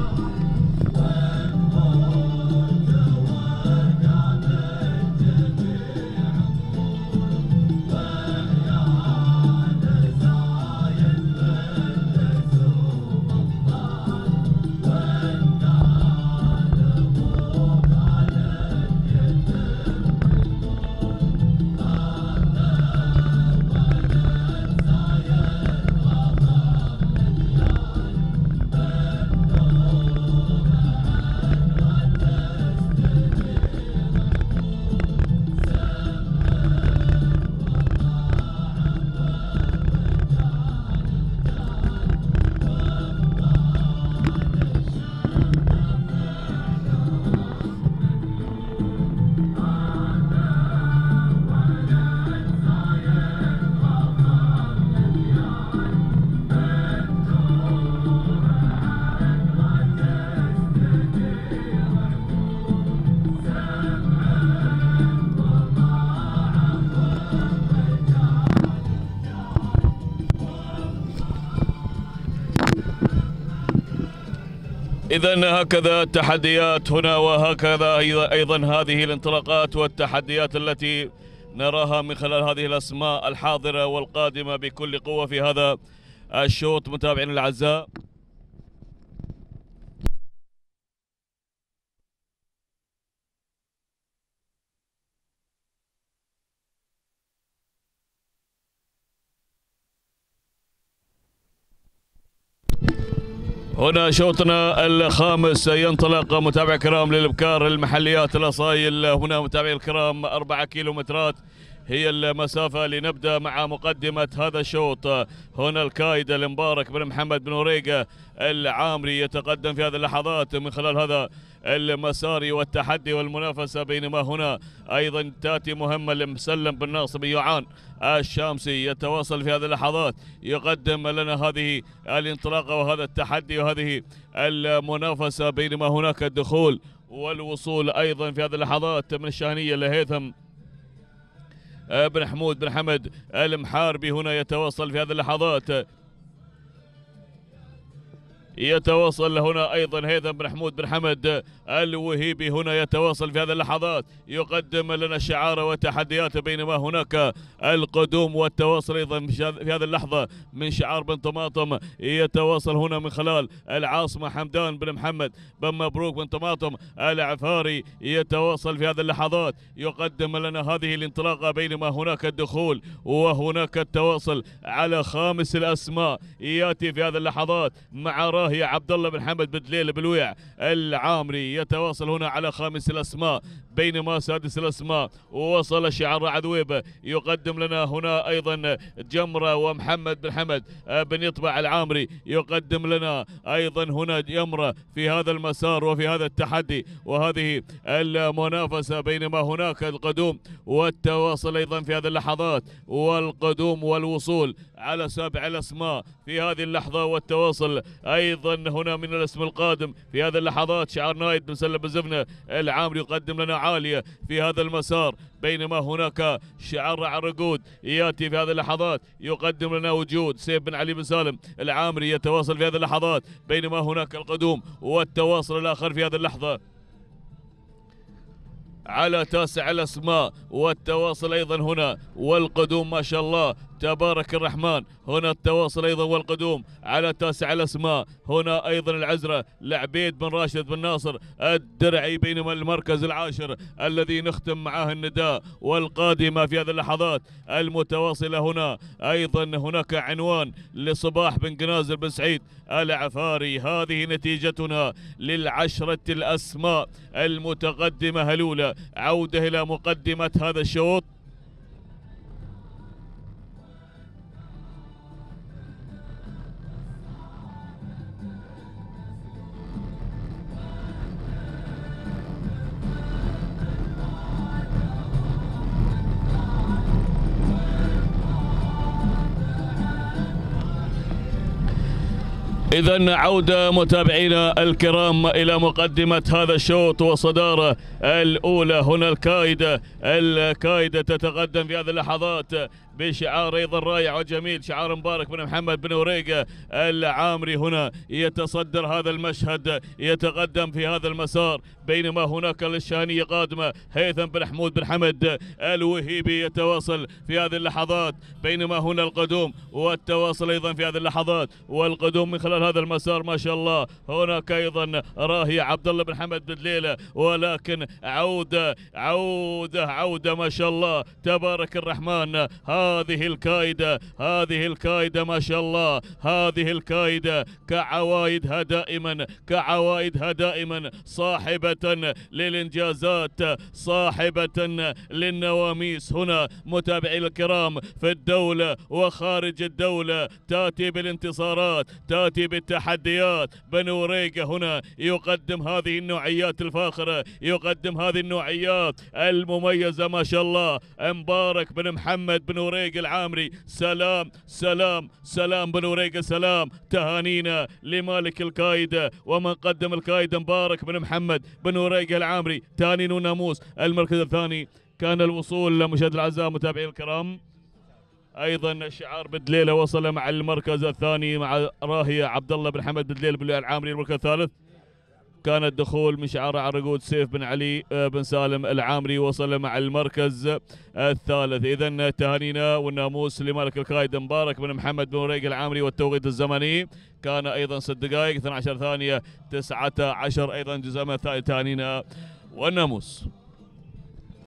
Oh. إذا هكذا التحديات هنا وهكذا أيضا هذه الانطلاقات والتحديات التي نراها من خلال هذه الأسماء الحاضرة والقادمة بكل قوة في هذا الشوط متابعينا الأعزاء. هنا شوطنا الخامس ينطلق متابع كرام للإبكار المحليات الأصايل هنا متابعي الكرام أربعة كيلومترات هي المسافة لنبدأ مع مقدمة هذا الشوط. هنا الكايد المبارك بن محمد بن وريقة العامري يتقدم في هذه اللحظات من خلال هذا المسار والتحدي والمنافسة بينما هنا أيضا تأتي مهمة لمسلم بن ناصر بن يوعان الشامسي يتواصل في هذه اللحظات يقدم لنا هذه الانطلاقة وهذا التحدي وهذه المنافسة بينما هناك الدخول والوصول أيضا في هذه اللحظات من الشاهنية لهيثم بن حمود بن حمد المحاربي هنا يتواصل في هذه اللحظات. يتواصل هنا أيضا هيثم بن حمود بن حمد الوهيبي هنا يتواصل في هذه اللحظات. يقدم لنا شعار وتحديات بينما هناك القدوم والتواصل أيضا في هذه اللحظة. من شعار بن طماطم يتواصل هنا من خلال العاصمة حمدان بن محمد. بن مبروك بن طماطم العفاري يتواصل في هذه اللحظات. يقدم لنا هذه الانطلاقة بينما هناك الدخول وهناك التواصل على خامس الأسماء. يأتي في هذه اللحظات مع راهي عبد الله بن حمد بن دليل بالويع العامري يتواصل هنا على خامس الأسماء بينما سادس الأسماء وصل شعار عذويبه يقدم لنا هنا أيضا جمرة ومحمد بن حمد بن يطبع العامري يقدم لنا أيضا هنا جمرة في هذا المسار وفي هذا التحدي وهذه المنافسة بينما هناك القدوم والتواصل أيضا في هذه اللحظات والقدوم والوصول على سابع الأسماء في هذه اللحظة والتواصل أيضا هنا من الاسم القادم. في هذه اللحظات شعار نايد بن سلم بن العامري يقدم لنا عالية في هذا المسار. بينما هناك شعار عرقود يأتي في هذه اللحظات يقدم لنا وجود سيف بن علي بن سالم العامري يتواصل في هذه اللحظات. بينما هناك القدوم والتواصل الآخر في هذه اللحظة. على تاسع الأسماء والتواصل أيضا هنا والقدوم ما شاء الله تبارك الرحمن. هنا التواصل أيضا والقدوم على تاسع الأسماء. هنا أيضا العزرة لعبيد بن راشد بن ناصر الدرعي بينما المركز العاشر الذي نختم معاه النداء والقادمه في هذه اللحظات. المتواصلة هنا أيضا هناك عنوان لصباح بن قنازل بن سعيد. العفاري هذه نتيجتنا للعشرة الأسماء المتقدمة هلوله عودة إلى مقدمة هذا الشوط. إذا عودة متابعينا الكرام إلى مقدمة هذا الشوط وصدارة الأولى. هنا الكايدة الكايدة تتقدم في هذه اللحظات. بشعار أيضا رائع وجميل شعار مبارك بن محمد بن وريقه العامري هنا. يتصدر هذا المشهد يتقدم في هذا المسار. بينما هناك للشانيه قادمة هيثم بن حمود بن حمد الوهيبي يتواصل في هذه اللحظات. بينما هنا القدوم والتواصل أيضا في هذه اللحظات. والقدوم من خلال هذا المسار ما شاء الله هناك أيضا راهي عبد الله بن حمد بدليله ولكن عودة عودة عودة ما شاء الله تبارك الرحمن. هذه الكايدة هذه الكايدة ما شاء الله هذه الكايدة كعوايدها دائما كعوايدها دائما صاحبة للإنجازات صاحبة للنواميس. هنا متابعي الكرام في الدولة وخارج الدولة تأتي بالانتصارات تأتي بالتحديات. بنو ريقة هنا يقدم هذه النوعيات الفاخرة يقدم هذه النوعيات المميزة ما شاء الله. مبارك بن محمد بن وريق العامري. سلام سلام سلام بن وريق سلام. تهانينا لمالك القايدة ومن قدم القايدة مبارك بن محمد بن وريق العامري. تهانين وناموس المركز الثاني كان الوصول لمشاهد الأعزاء متابعي الكرام. أيضا شعار بدليلة وصل مع المركز الثاني مع راهيه عبد الله بن حمد بدليل بن العامري المركز الثالث. كان الدخول من شعار عرقود سيف بن علي آه، بن سالم العامري وصل مع المركز الثالث. اذا تهانينا والناموس لمالك القائد مبارك بن محمد بن ريق العامري والتوقيت الزمني. كان أيضا ست دقائق 12 ثانية 19 أيضا جزء من تهانينا والناموس.